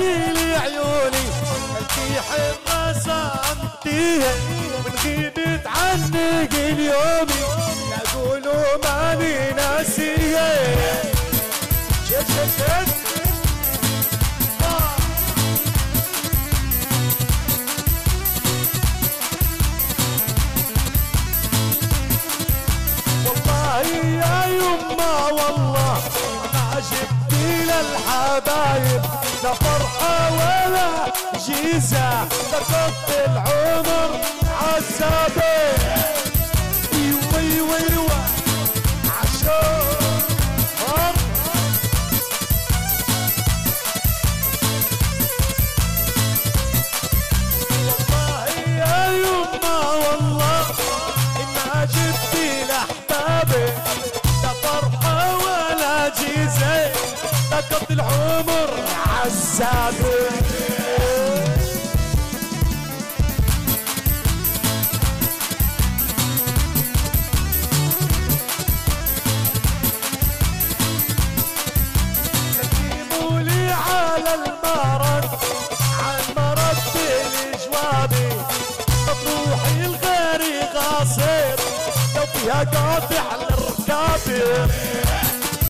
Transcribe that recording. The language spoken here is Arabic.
لي عيوني. الكيح رسمتيها من غيبت عنك اليومي. لا قولوا ماني ناسية. شد شد شد والله يا يما والله ما جبتي للحبايب. لا فرحة ولا جيزة لقط العمر عالسابق أيوه والله يا قاطع الركابي